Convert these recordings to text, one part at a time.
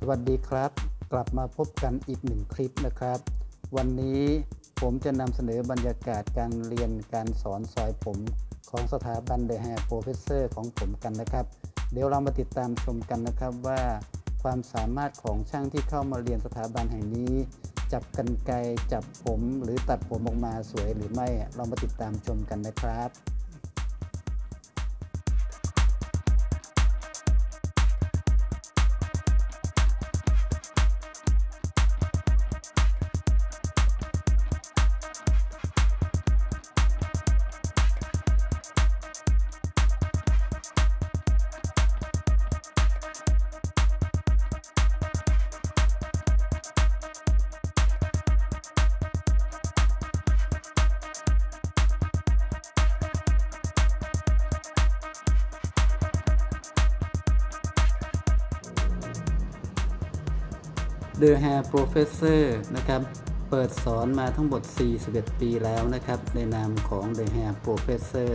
สวัสดีครับ กลับมาพบกันอีกหนึ่งคลิปนะครับ วันนี้ผมจะนำเสนอบรรยากาศการเรียนการสอนซอยผมของสถาบัน The Hair Professor ของผมกันนะครับ เดี๋ยวเรามาติดตามชมกันนะครับว่าความสามารถของช่างที่เข้ามาเรียนสถาบันแห่งนี้ จับกรรไกรจับผมหรือตัดผมออกมาสวยหรือไม่ เรามาติดตามชมกันนะครับ The Hair Professor นะครับ เปิดสอนมาทั้งหมด 41 ปีแล้วนะครับ ในนามของ The Hair Professor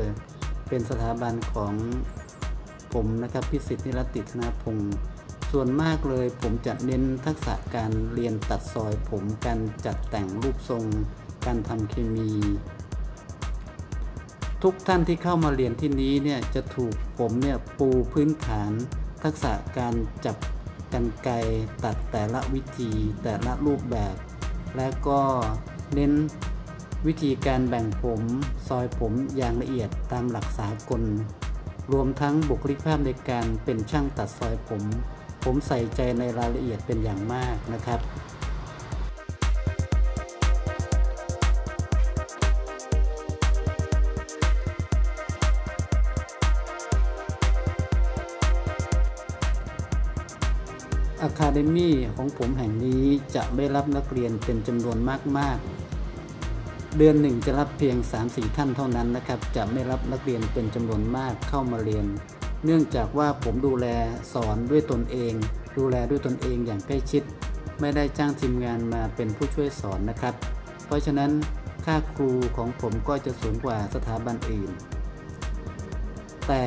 เป็นสถาบันของผมนะครับพิสิทธิ์นิรติธนาพงศ์ส่วนมากเลยผมจะเน้นทักษะการเรียนตัดซอยผมการจัดแต่งรูปทรง การทำเคมี ทุกท่านที่เข้ามาเรียนที่นี้เนี่ยจะถูกผมเนี่ยปูพื้นฐานทักษะการจับ กันไกรตัดแต่ละวิธีแต่ละรูปแบบ และก็เน้นวิธีการแบ่งผมซอยผมอย่างละเอียดตามหลักสากล รวมทั้งบุคลิกภาพในการเป็นช่างตัดซอยผม ผมใส่ใจในรายละเอียดเป็นอย่างมากนะครับ อะคาเดมี่ของผมแห่งนี้จะไม่รับนักเรียนเป็นจำนวนมาก ๆ เดือนหนึ่งจะรับเพียง 3-4 ท่านเท่านั้นนะครับ จะไม่รับนักเรียนเป็นจำนวนมากเข้ามาเรียน เนื่องจากว่าผมดูแลสอนด้วยตนเอง ดูแลด้วยตนเองอย่างใกล้ชิด ไม่ได้จ้างทีมงานมาเป็นผู้ช่วยสอนนะครับ เพราะฉะนั้นค่าครูของผมก็จะสูงกว่าสถาบันอื่น แต่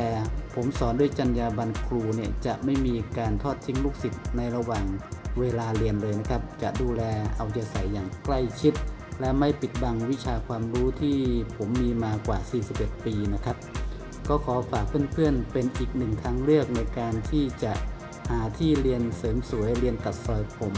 ผมสอนด้วยจรรยาบรรณครูเนี่ยจะไม่มีการทอดทิ้งลูกศิษย์ในระหว่างเวลาเรียนเลยนะครับ จะดูแลเอาใจใส่อย่างใกล้ชิด และไม่ปิดบังวิชาความรู้ที่ผมมีมากว่า 41 ปีนะครับ ก็ขอฝากเพื่อนๆ เป็นอีกหนึ่งทางเลือกในการที่จะหาที่เรียนเสริมสวยเรียนตัดซอยผม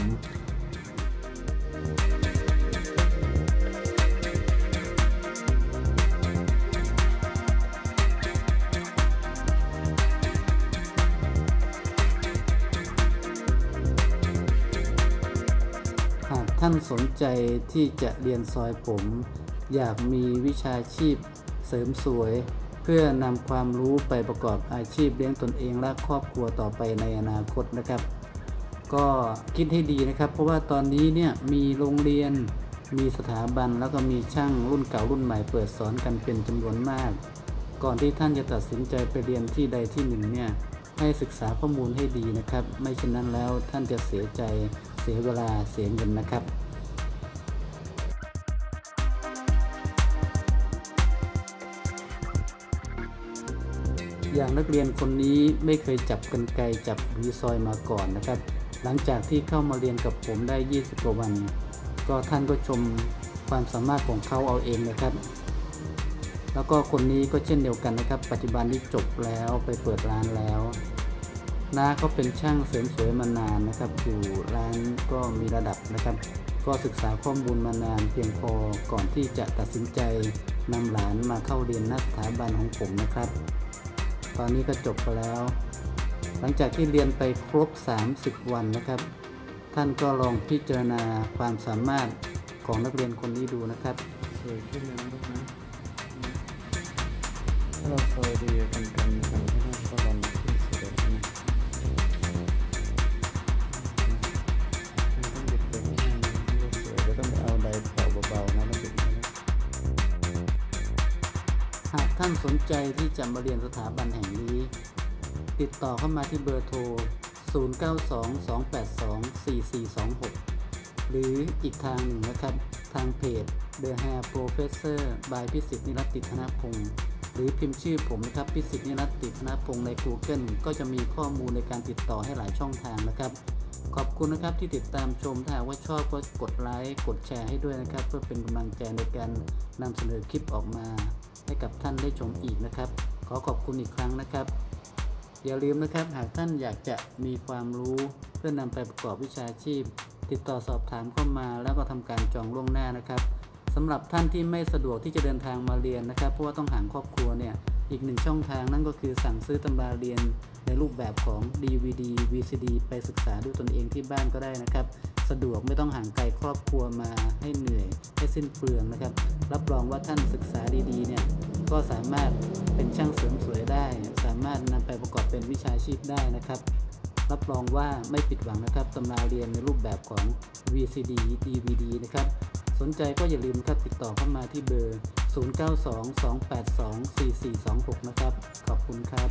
ท่านสนใจที่จะเรียนซอยผม อยากมีวิชาชีพเสริมสวย เพื่อนำความรู้ไปประกอบอาชีพเลี้ยงตนเองและครอบครัวต่อไปในอนาคตนะครับ ก็คิดให้ดีนะครับ เพราะว่าตอนนี้เนี่ยมีโรงเรียน มีสถาบันแล้วก็มีช่างรุ่นเก่ารุ่นใหม่เปิดสอนกันเป็นจำนวนมาก ก่อนที่ท่านจะตัดสินใจไปเรียนที่ใดที่หนึ่งเนี่ยให้ศึกษาข้อมูลให้ดีนะครับ ไม่เช่นนั้นแล้วท่านจะเสียใจ เสียเวลาเสียเงินนะครับอย่างนักเรียนคนนี้ไม่เคยจับกันไกจับหวีซอยมาก่อนนะครับ หลังจากที่เข้ามาเรียนกับผมได้ 20 กว่าวัน ก็ท่านก็ชมความสามารถของเขาเอาเองนะครับ แล้วก็คนนี้ก็เช่นเดียวกันนะครับ ปัจจุบันนี้จบแล้วไปเปิดร้านแล้ว น้าเขาเป็นช่างเสริมสวยมานานนะครับอยู่ร้านก็มีระดับนะครับ ก็ศึกษาข้อมูลมานานเพียงพอก่อนที่จะตัดสินใจนำหลานมาเข้าเรียนณสถาบันของผมนะครับ ตอนนี้ก็จบไปแล้ว หลังจากที่เรียนไปครบ 30 วันนะครับ ท่านก็ลองพิจารณาความสามารถของนักเรียนคนนี้ดูนะครับสวยขึ้นเลยนะลูกนะถ้าเราซอยดีกันกันกันให้มันก็ลองานสนใจที่จะมาเรียนสถาบันแห่งนี้ ติดต่อเข้ามาที่เบอร์โทร 0922824426 หรืออีกทางหนึ่งนะครับ ทางเพจ The Hair Professor by พิสิทธิ์นิรัติธนพงศ์หรือพิมพ์ชื่อผมนะครับพิสิทธิ์นิรัติธนพงศ์ใน Google ก็จะมีข้อมูลในการติดต่อให้หลายช่องทางนะครับ ขอบคุณนะครับที่ติดตามชมถ้าว่าชอบก็กดไลค์กดแชร์ให้ด้วยนะครับ เพื่อเป็นกำลังใจในการนำเสนอคลิปออกมา ให้กับท่านได้ชมอีกนะครับ ขอขอบคุณอีกครั้งนะครับ อย่าลืมนะครับ หากท่านอยากจะมีความรู้เพื่อนำไปประกอบวิชาชีพ ติดต่อสอบถามเข้ามา แล้วก็ทำการจองล่วงหน้านะครับสำหรับท่านที่ไม่สะดวกที่จะเดินทางมาเรียนนะครับ เพราะว่าต้องห่างครอบครัวเนี่ย อีกหนึ่งช่องทางนั่นก็คือสั่งซื้อตำราเรียนในรูปแบบของ DVD VCD ไปศึกษาด้วยตนเองที่บ้านก็ได้นะครับ สะดวกไม่ต้องห่างไกลครอบครัวมาให้เหนื่อย ให้สิ้นเปลืองนะครับ รับรองว่าท่านศึกษาดีๆเนี่ยก็สามารถเป็นช่างเสริมสวยได้ สามารถนำไปประกอบเป็นวิชาชีพได้นะครับรับรองว่าไม่ผิดหวังนะครับตำราเรียนในรูปแบบของ VCD DVD นะครับ สนใจก็อย่าลืมครับติดต่อเข้ามาที่เบอร์ 0922824426 นะครับ ขอบคุณครับ